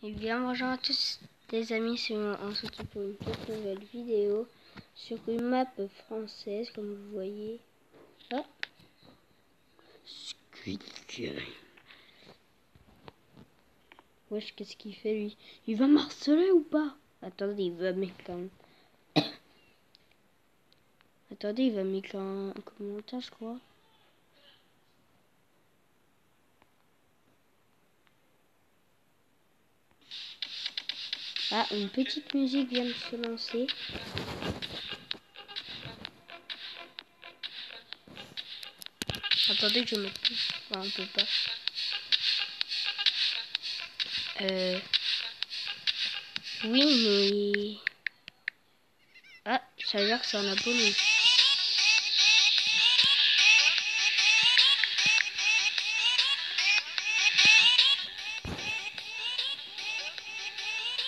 Et bien bonjour à tous les amis, c'est moi, on se retrouve pour une toute nouvelle vidéo sur une map française comme vous voyez. Ah. Squid. Wesh, qu'est-ce qu'il fait lui? Il va marceler ou pas? Attendez, il va un... Attendez, il va mettre un commentaire je crois. Ah, une petite musique vient de se lancer. Attendez que je me pousse. Enfin, on peut pas. Euh... Oui, mais... Ah, ça veut dire que c'est un abonné.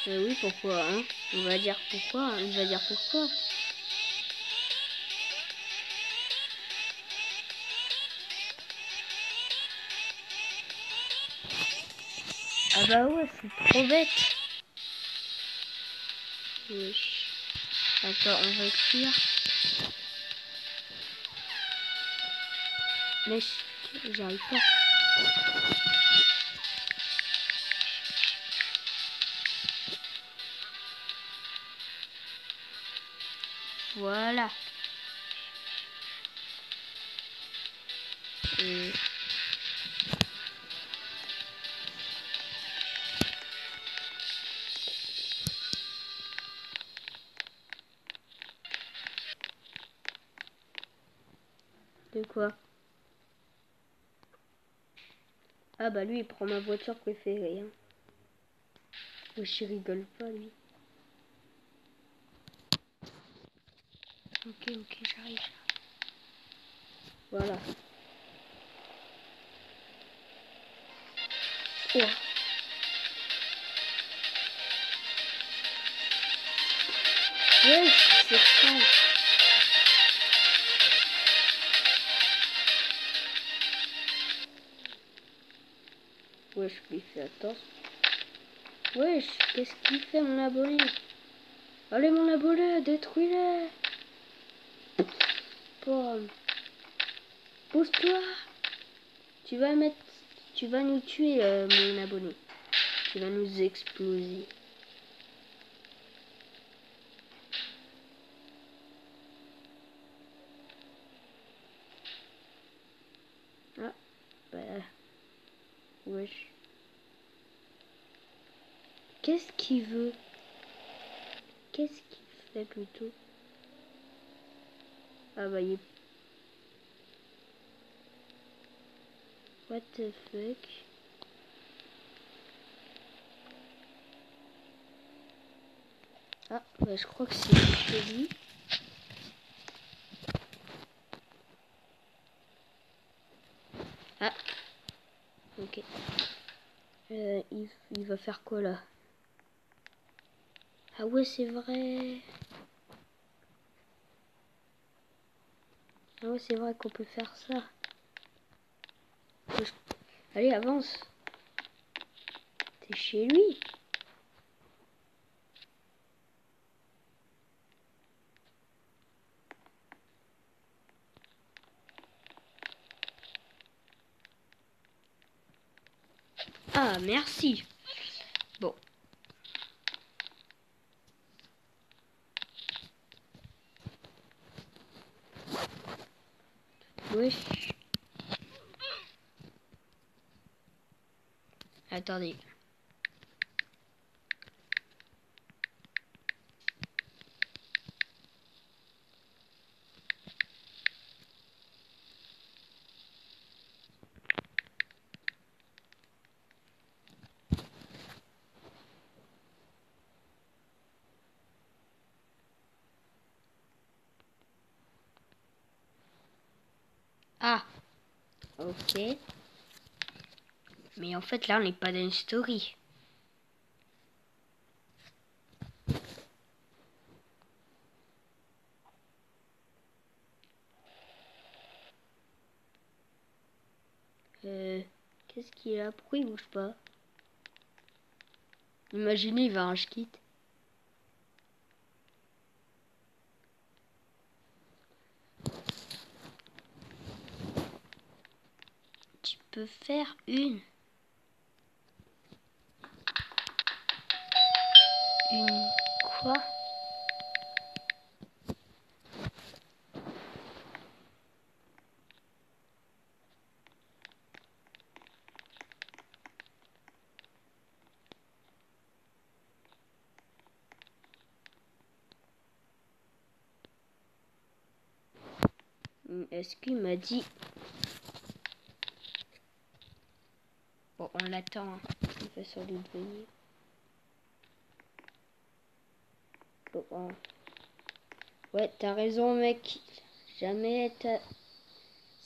Euh, oui, pourquoi, hein On va dire pourquoi, hein il va dire pourquoi. Ah bah ouais, c'est trop bête. Wesh. Attends, on va écrire. Mais j'arrive pas. Voilà. De quoi? Ah bah lui il prend ma voiture préférée. Hein. je rigole pas lui. Ok, ok, j'arrive. Voilà. Oh. Ouais, c'est ça. Wesh, lui fait attention. Wesh, qu'est-ce qu'il fait mon abonné? Allez mon abonné, détruis-le Pomme. Pousse-toi Tu vas mettre... Tu vas nous tuer, euh, mon abonné. Tu vas nous exploser. Ah, bah... Wesh. Qu'est-ce qu'il veut? Qu'est-ce qu'il fait plutôt? Ah bah il est... What the fuck? Ah bah je crois que c'est lui. Ah Ok. Euh, il, il va faire quoi là? Ah ouais c'est vrai Ah ouais, c'est vrai qu'on peut faire ça. Allez, avance. T'es chez lui. Ah, merci. Bon. Attendez. Ah, ok. Mais en fait, là, on n'est pas dans une story. Euh, qu'est-ce qu'il a? Pourquoi il bouge pas? Imaginez, il va un quitte. Tu peux faire une. Quoi Est-ce qu'il m'a dit... Bon, on l'attend. Hein. Il va sans doute venir. Ouais, t'as raison, mec. Jamais t'as...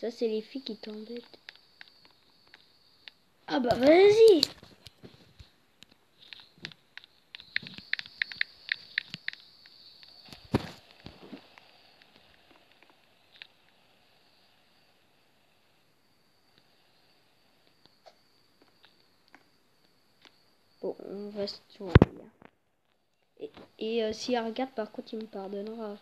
Ça, c'est les filles qui t'embêtent. Ah bah vas-y Bon, on reste sur Et, euh, si elle regarde, par contre, il me pardonnera.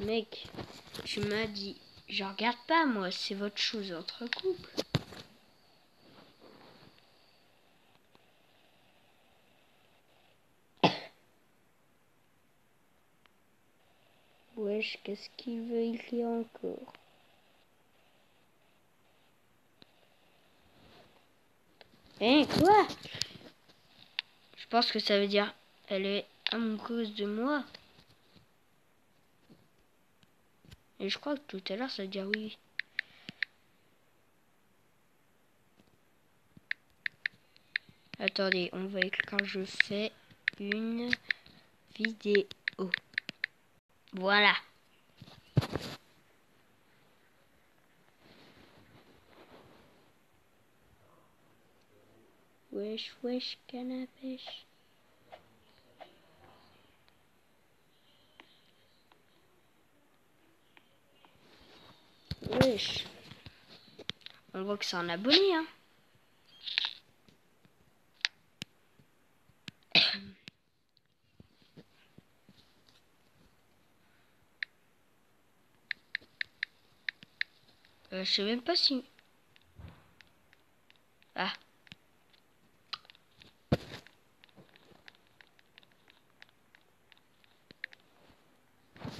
Mec, tu m'as dit, je regarde pas moi, c'est votre chose entre couple. Wesh, qu'est-ce qu'il veut il encore? Hein, quoi Je pense que ça veut dire elle est amoureuse de moi. Et je crois que tout à l'heure ça veut dire oui. Attendez, on va écrire quand je fais une vidéo. Voilà. Wesh, wesh, canne Wesh. On voit que c'est un abonné, hein. euh, je sais même pas si... Ah.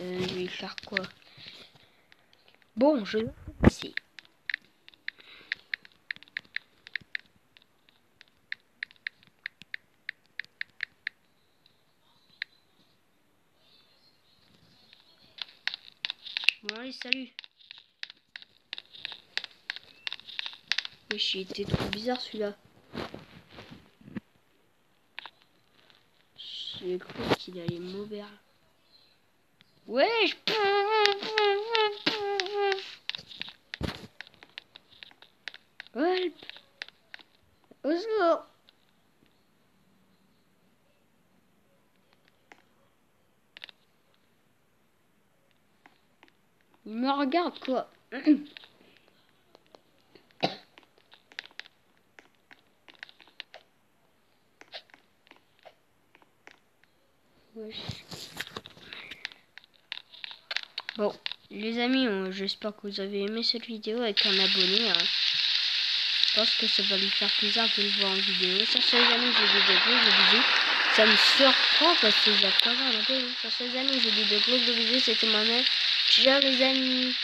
Euh, faire quoi? Bon, je vais. Bon allez, salut. Oui, j'ai été trop bizarre celui-là. J'ai cru qu'il allait m'ouvrir. Wesh Help Au secours Il me regarde quoi. Wesh Bon, les amis, j'espère que vous avez aimé cette vidéo avec un abonné. Hein. Je pense que ça va lui faire plaisir de le voir en vidéo. Sur ce, les amis, je vous dis de gros bisous. Ça me surprend parce que j'ai pas mal Sur ce, les amis, je vous dis de gros bisous. C'était moi-même. Ciao, les amis.